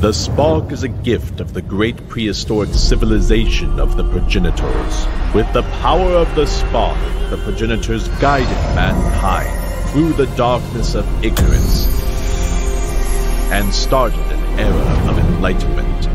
The spark is a gift of the great prehistoric civilization of the progenitors. With the power of the spark, the progenitors guided mankind through the darkness of ignorance and started an era of enlightenment.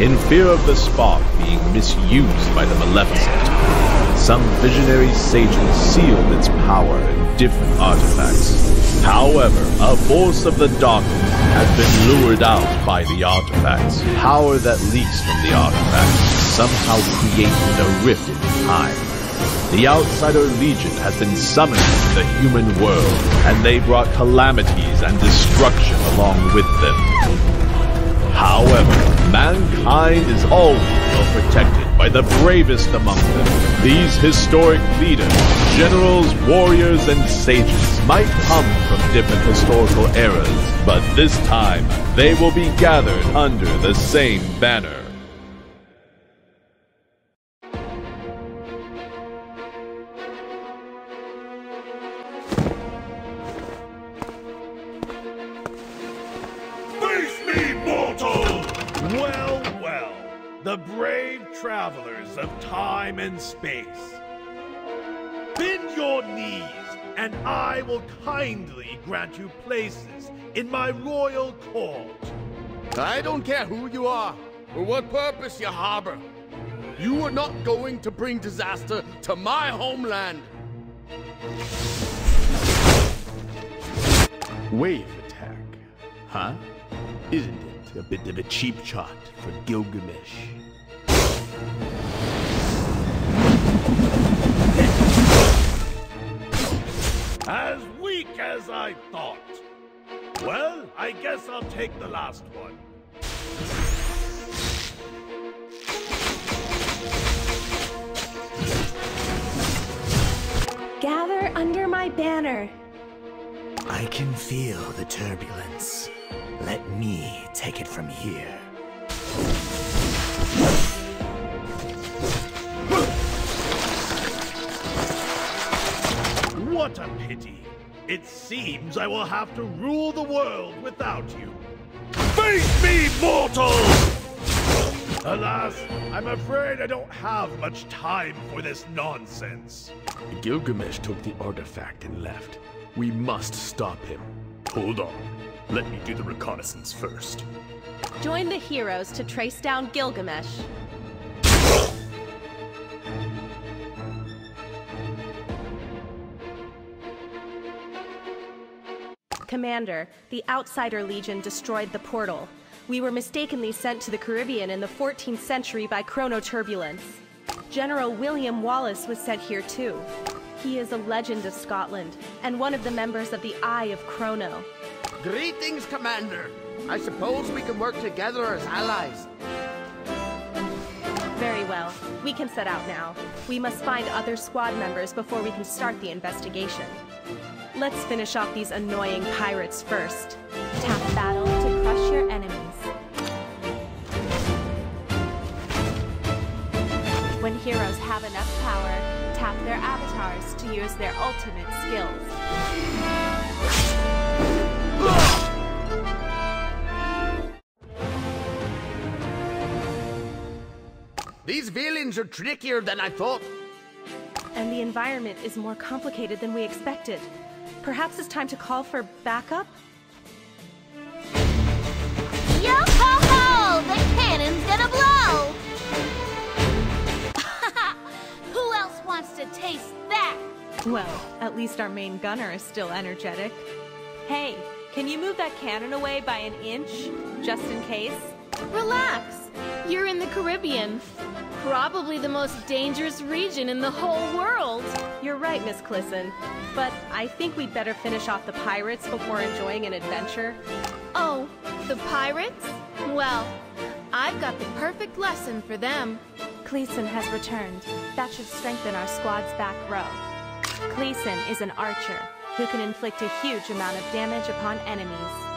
In fear of the spark being misused by the Maleficent, some visionary sages sealed its power in different artifacts. However, a force of the darkness has been lured out by the artifacts. Power that leaks from the artifacts somehow created a rift in time. The Outsider Legion has been summoned to the human world, and they brought calamities and destruction along with them. However, mankind is always well protected by the bravest among them. These historic leaders, generals, warriors, and sages might come from different historical eras, but this time they will be gathered under the same banner. Your knees, and I will kindly grant you places in my royal court. I don't care who you are or what purpose you harbor. You are not going to bring disaster to my homeland. Wave attack, huh? Isn't it a bit of a cheap shot for Gilgamesh? As weak as I thought. Well, I guess I'll take the last one. Gather under my banner. I can feel the turbulence. Let me take it from here. What a pity. It seems I will have to rule the world without you. Face me, mortal! Alas, I'm afraid I don't have much time for this nonsense. Gilgamesh took the artifact and left. We must stop him. Hold on. Let me do the reconnaissance first. Join the heroes to trace down Gilgamesh. Commander, the Outsider Legion destroyed the portal. We were mistakenly sent to the Caribbean in the 14th century by chronoturbulence. General William Wallace was sent here too. He is a legend of Scotland and one of the members of the Eye of Chrono. Greetings, Commander. I suppose we can work together as allies. Very well. We can set out now. We must find other squad members before we can start the investigation. Let's finish off these annoying pirates first. Tap battle to crush your enemies. When heroes have enough power, tap their avatars to use their ultimate skills. These villains are trickier than I thought. And the environment is more complicated than we expected. Perhaps it's time to call for backup? Yo ho ho! The cannon's gonna blow! Who else wants to taste that? Well, at least our main gunner is still energetic. Hey, can you move that cannon away by an inch? Just in case? Relax! You're in the Caribbean. Probably the most dangerous region in the whole world. You're right, Miss Clisson. But I think we'd better finish off the pirates before enjoying an adventure. Oh, the pirates? Well, I've got the perfect lesson for them. Clisson has returned. That should strengthen our squad's back row. Clisson is an archer who can inflict a huge amount of damage upon enemies.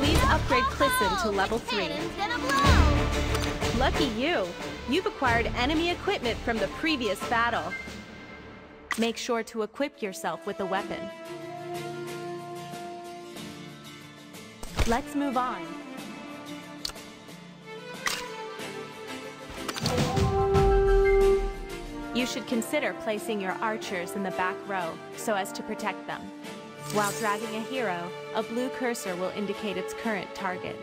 Please upgrade Clisson to level 3. Cannon's gonna blow! Lucky you! You've acquired enemy equipment from the previous battle. Make sure to equip yourself with a weapon. Let's move on. You should consider placing your archers in the back row so as to protect them. While dragging a hero, a blue cursor will indicate its current target.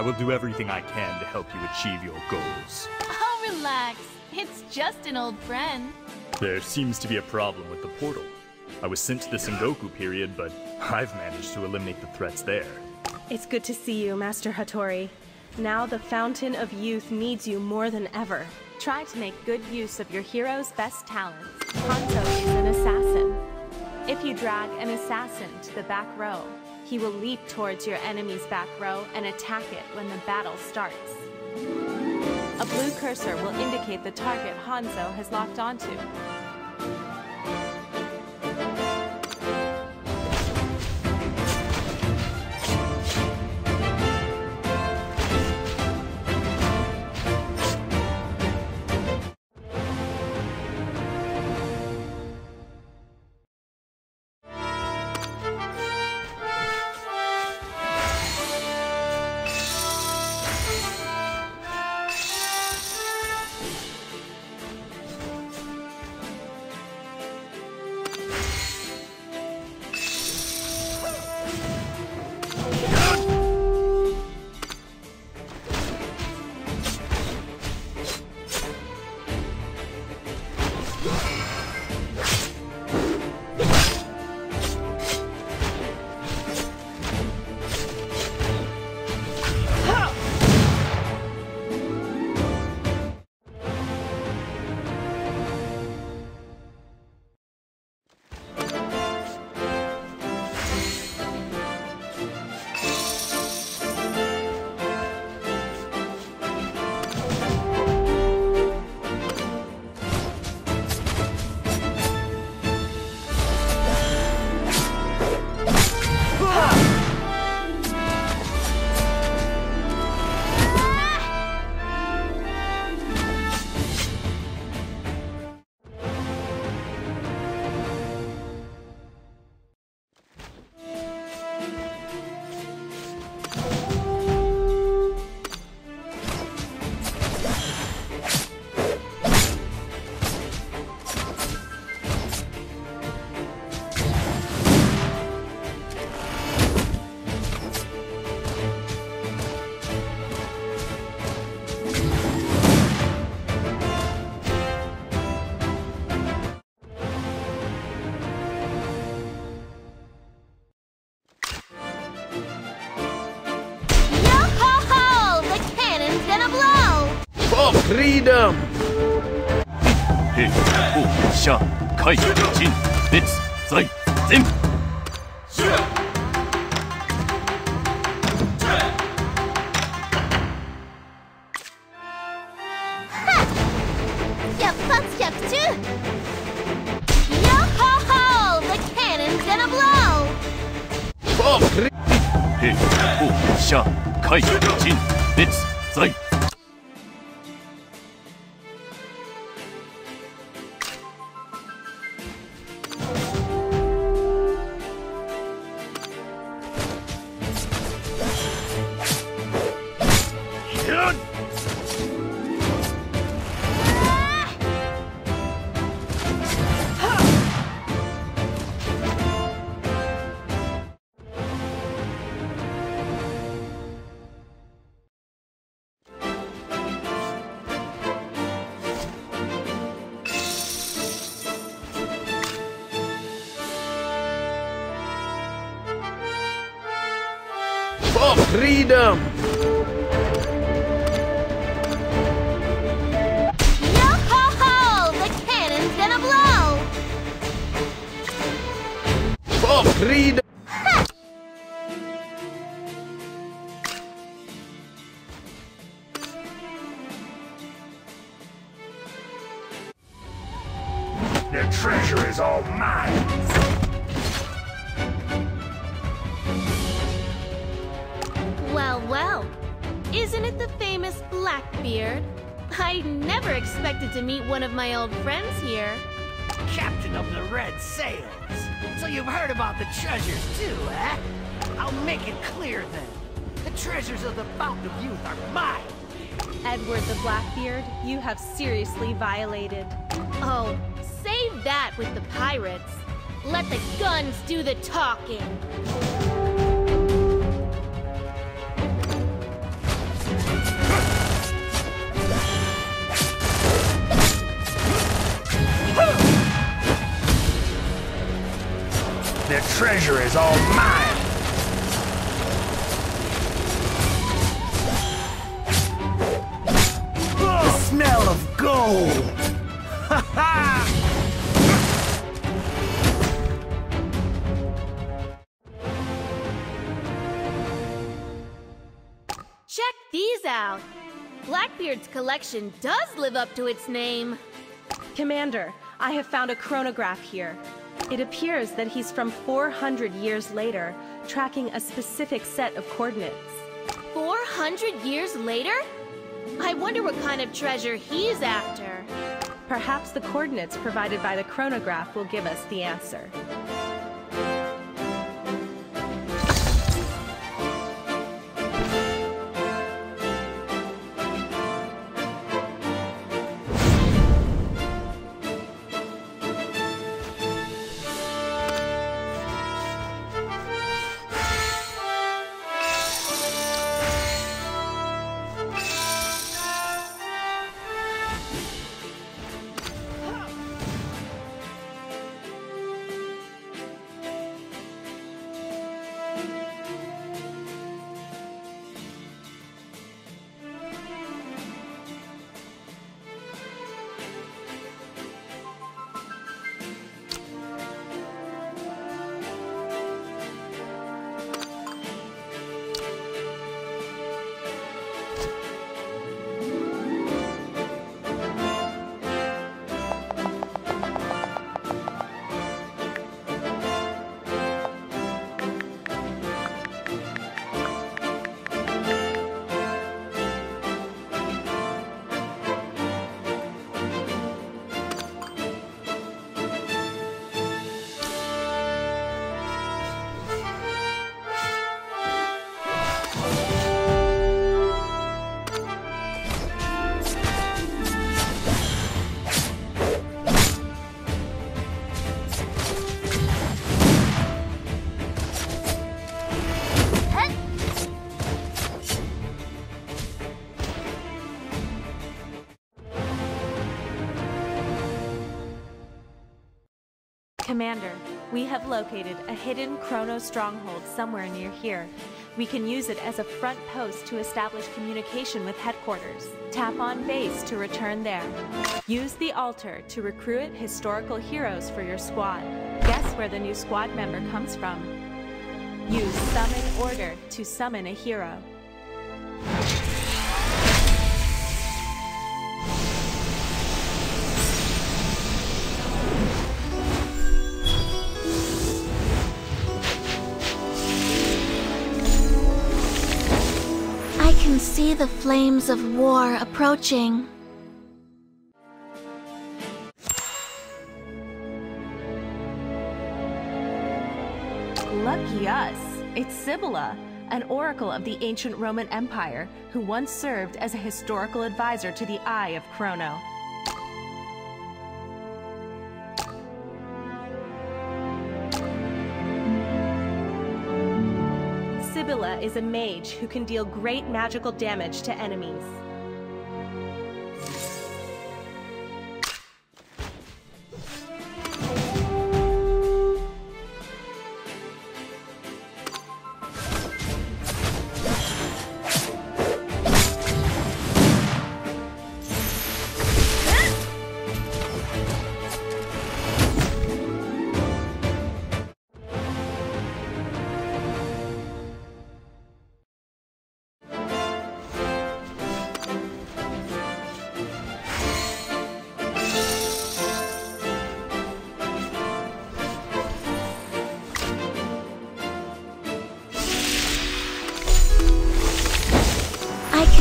I will do everything I can to help you achieve your goals. Oh, relax. It's just an old friend. There seems to be a problem with the portal. I was sent to the Sengoku period, but I've managed to eliminate the threats there. It's good to see you, Master Hattori. Now the Fountain of Youth needs you more than ever. Try to make good use of your hero's best talents. Hanzo is an assassin. If you drag an assassin to the back row, he will leap towards your enemy's back row and attack it when the battle starts. A blue cursor will indicate the target Hanzo has locked onto. freedom! 兵法者海陣列在前 Step one, step two! Yo-ho-ho! The For freedom! Yo-ho-ho! The cannon's gonna blow! For freedom! Blackbeard? I never expected to meet one of my old friends here. Captain of the Red Sails. So you've heard about the treasures too, eh? I'll make it clear then. The treasures of the Fountain of Youth are mine. Edward the Blackbeard, you have seriously violated. Oh, save that with the pirates. Let the guns do the talking. The treasure is all mine! The smell of gold! Ha ha! Check these out. Blackbeard's collection does live up to its name. Commander, I have found a chronograph here. It appears that he's from 400 years later, tracking a specific set of coordinates. 400 years later? I wonder what kind of treasure he's after. Perhaps the coordinates provided by the chronograph will give us the answer. We have located a hidden Chrono stronghold somewhere near here. We can use it as a front post to establish communication with headquarters. Tap on base to return there. Use the altar to recruit historical heroes for your squad. Guess where the new squad member comes from. Use Summon Order to summon a hero. Can see the flames of war approaching. Lucky us! It's Sibylla, an oracle of the ancient Roman Empire who once served as a historical advisor to the Eye of Chrono. Is a mage who can deal great magical damage to enemies.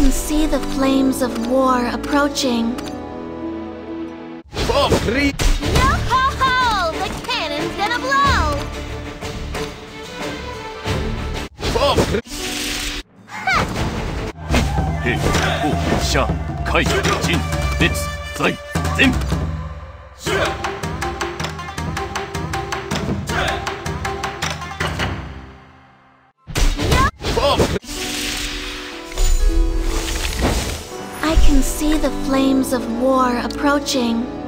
can see the flames of war approaching. Oh, three! No, Yo ho ho! The cannon's gonna blow. Bomb three. Hey, oh, sha, kai, jin, let's, zai, zen. The flames of war approaching.